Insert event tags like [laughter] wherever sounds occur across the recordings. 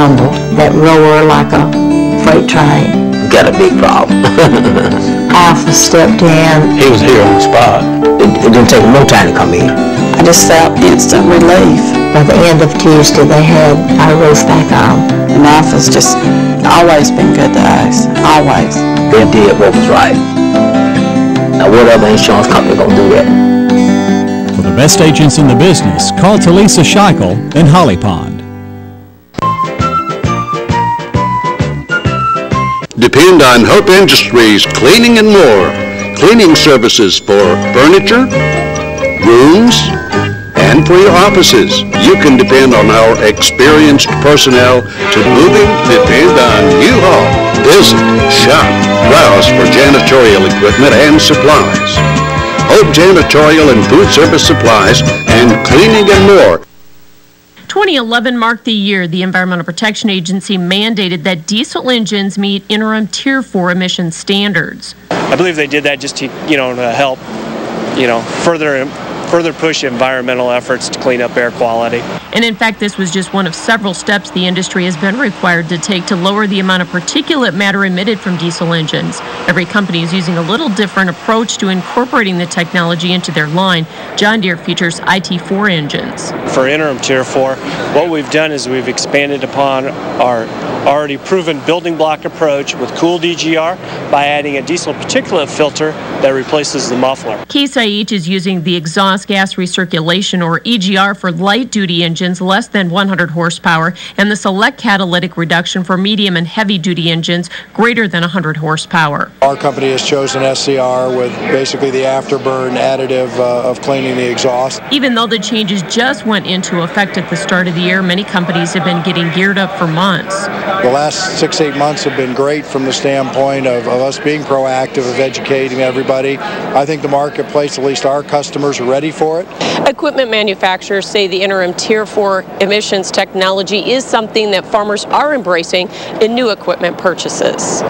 rumbled, that roar like a freight train. Got a big problem. [laughs] [laughs] Alfa stepped in. He was here on the spot. It, it didn't take no time to come in. I just felt instant relief. By the end of Tuesday, they had our roof back on. And Alfa's just always been good to us, always. They did what was right. Now what other insurance company gonna do that? For the best agents in the business, call Talisa Scheikel in Holly Pond. Depend on Hope Industries Cleaning and More. Cleaning services for furniture, rooms, and for your offices. You can depend on our experienced personnel to move moving depend on U-Haul. Visit, shop, browse for janitorial equipment and supplies. Hope Janitorial and Food Service Supplies and Cleaning and More 2011 marked the year the Environmental Protection Agency mandated that diesel engines meet interim Tier 4 emission standards. I believe they did that just to, you know, to help, you know, further further push environmental efforts to clean up air quality. And in fact, this was just one of several steps the industry has been required to take to lower the amount of particulate matter emitted from diesel engines. Every company is using a little different approach to incorporating the technology into their line. John Deere features IT4 engines. For interim Tier 4, what we've done is we've expanded upon our already proven building block approach with Cooled EGR by adding a diesel particulate filter that replaces the muffler. Case IH is using the exhaust gas recirculation or EGR for light duty engines less than 100 horsepower and the select catalytic reduction for medium and heavy duty engines greater than 100 horsepower. Our company has chosen SCR with basically the afterburn additive uh, of cleaning the exhaust. Even though the changes just went into effect at the start of the year, many companies have been getting geared up for months. The last six, eight months have been great from the standpoint of, of us being proactive, of educating everybody. I think the marketplace, at least our customers, are ready for it. Equipment manufacturers say the interim Tier 4 emissions technology is something that farmers are embracing in new equipment purchases.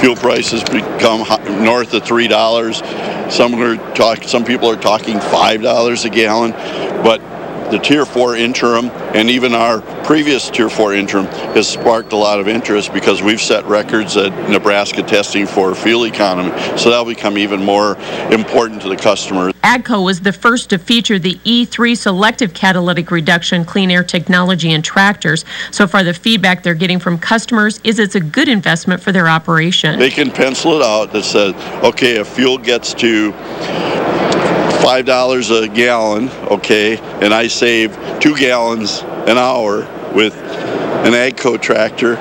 Fuel prices become north of three dollars. Some are talk, some people are talking five dollars a gallon, but the Tier 4 interim and even our previous Tier 4 interim has sparked a lot of interest because we've set records at Nebraska testing for fuel economy. So that'll become even more important to the customer. AGCO was the first to feature the E3 selective catalytic reduction clean air technology in tractors. So far, the feedback they're getting from customers is it's a good investment for their operation. They can pencil it out that says, okay, if fuel gets to five dollars a gallon, okay, and I save two gallons an hour with an AGCO tractor,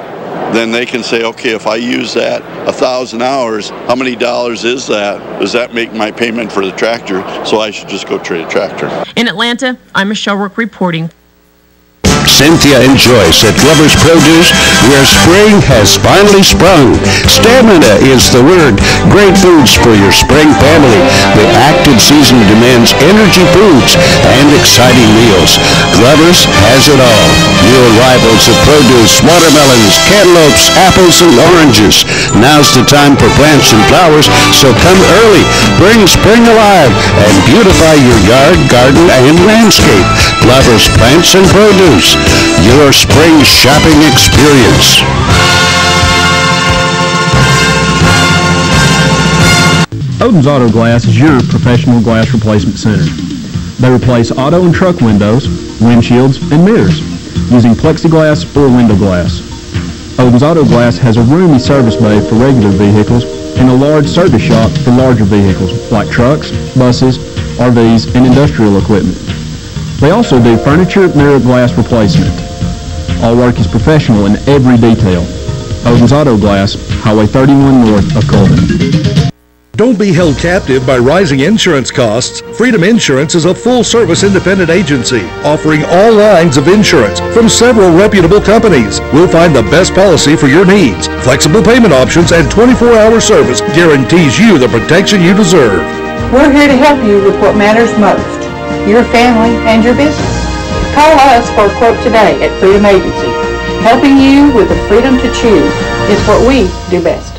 then they can say, okay, if I use that a thousand hours, how many dollars is that? Does that make my payment for the tractor? So I should just go trade a tractor. In Atlanta, I'm Michelle Rook reporting. Cynthia and Joyce at Glover's Produce, where spring has finally sprung. Stamina is the word. Great foods for your spring family. The active season demands energy foods and exciting meals. Glover's has it all. New arrivals of produce, watermelons, cantaloupes, apples, and oranges. Now's the time for plants and flowers, so come early. Bring spring alive and beautify your yard, garden, and landscape. Glover's Plants and Produce your spring shopping experience. Odin's Auto Glass is your professional glass replacement center. They replace auto and truck windows, windshields, and mirrors using plexiglass or window glass. Odin's Auto Glass has a roomy service bay for regular vehicles and a large service shop for larger vehicles like trucks, buses, RVs, and industrial equipment. They also do furniture mirror glass replacement. All work is professional in every detail. Odin's Auto Glass, Highway 31 north of Cullman. Don't be held captive by rising insurance costs. Freedom Insurance is a full-service independent agency offering all lines of insurance from several reputable companies. We'll find the best policy for your needs. Flexible payment options and 24-hour service guarantees you the protection you deserve. We're here to help you with what matters most your family, and your business. Call us for a quote today at Freedom Agency. Helping you with the freedom to choose is what we do best.